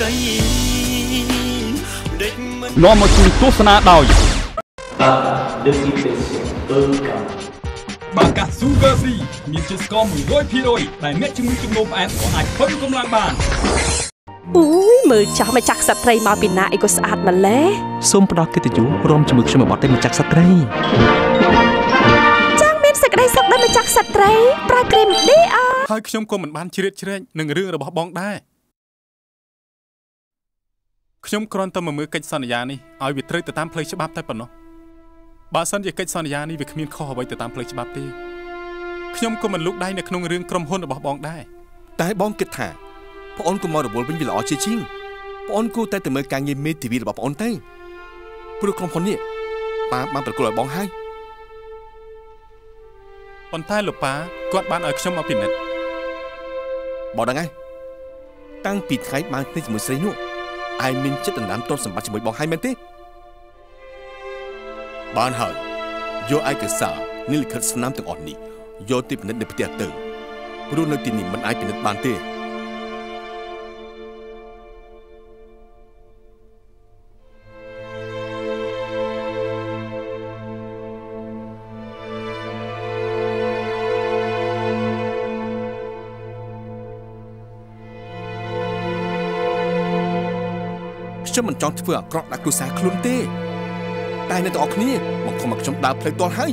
កៃដេចមិននាំមកជួយទស្សនាដោយបាកា Sugar Free មានជាតិស្ករ100%ដែលអ្នកជំងឺជំងឺផ្អែមក៏អាចពឹងកម្លាំងបានអូយមើលចាស់ម្ចាស់ក្សត្រីមកពីណាអីក៏ស្អាតម្ល៉េះសូមផ្ដល់កិត្តិយសរួមជាមួយខ្ញុំបត់តែម្ចាស់ស្ត្រីចាស់មានសេចក្តីសុខដល់ម្ចាស់ក្សត្រីប្រើគ្រីម DR ហើយខ្ញុំក៏មិនបានជ្រៀតជ្រែកនឹងរឿងរបស់បងដែរ ខ្ញុំគ្រាន់តែមកមើលកិច្ចសន្យានេះឲ្យវាត្រូវទៅតាមផ្លូវច្បាប់តែប៉ុណ្ណោះបើសិនជាកិច្ចសន្យានេះវាគ្មានខុសអ្វីទៅតាមផ្លូវច្បាប់ទេខ្ញុំក៏មិនលូកដៃនៅក្នុងរឿងក្រុមហ៊ុនរបស់បងដែរតែបងគិតថាប្អូនក៏មករវល់វិញវាល្អជាជាងប្អូនគួរតែទៅមើលការងារមេធាវីរបស់ប្អូនទៅព្រោះក្រុមហ៊ុននេះប៉ាបានប្រគល់ឲ្យបងហើយប៉ុន្តែលោកប៉ាគាត់បានឲ្យខ្ញុំមកពិនិត្យបងដឹងហើយតាំងពីថ្ងៃបានគ្នាជាមួយស្រីនោះ ឯងមានចិត្តដណ្ដើមទ្រព្យសម្បត្តិជាមួយបងហើយមែនទេបានហើយយកឯកសារនីលិខិតស្នាមទាំងអស់នេះយកទៅពិនិត្យនៅផ្ទះទៅព្រោះនៅទីនេះមិនអាចពិនិត្យបានទេ ខ្ញុំមិនចង់ធ្វើអាក្រក់ដាក់គ្រួសារខ្លួនទេ តែអ្នកទាំងអស់គ្នាមកខំមកខ្ញុំដើរផ្លូវទាល់ហើយ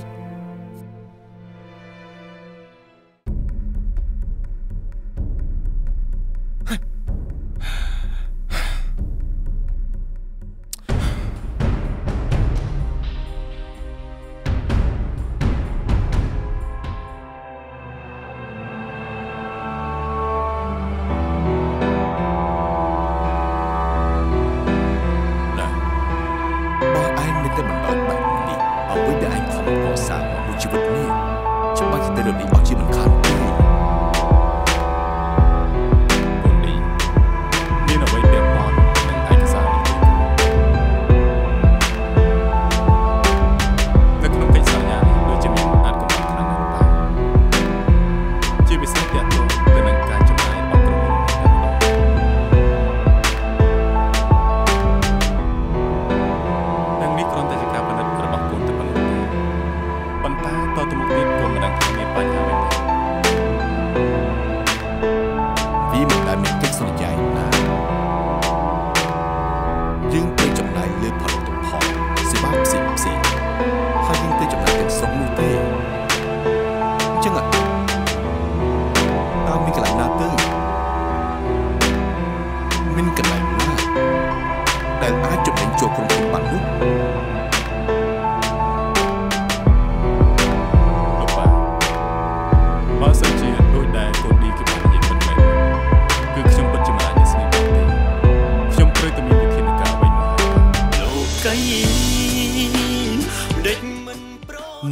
ខំកសា ទៅមុខទៀតកូនមិនដឹងថាមានបញ្ហាអ្វីទេវាមិនដែលមានកិច្ចសន្យាឯណាយើងត្រូវចំណាយលើផលិតផលសេវាផ្សេងផ្សេងហើយយើងត្រូវចំណាយទាំងស្រុងនោះទេអញ្ចឹងតើមានកន្លែងណាទៅមានកន្លែងណាដែលអាចចំណេញចូលក្រុមហ៊ុនបាននោះ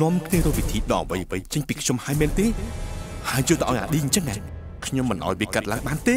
នាំគ្នារកវិធីដកអ្វីអ្វីចេញពីខ្ញុំហើយមែនទេហើយយកទៅឲ្យអាឌីអញ្ចឹងណាខ្ញុំមិនឲ្យវាកាត់ឡើងបានទេ